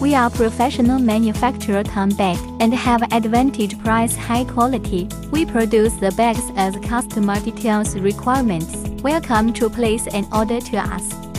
We are professional manufacturer Ton Bag and have advantage price high quality. We produce the bags as customer details requirements. Welcome to place an order to us.